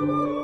嗯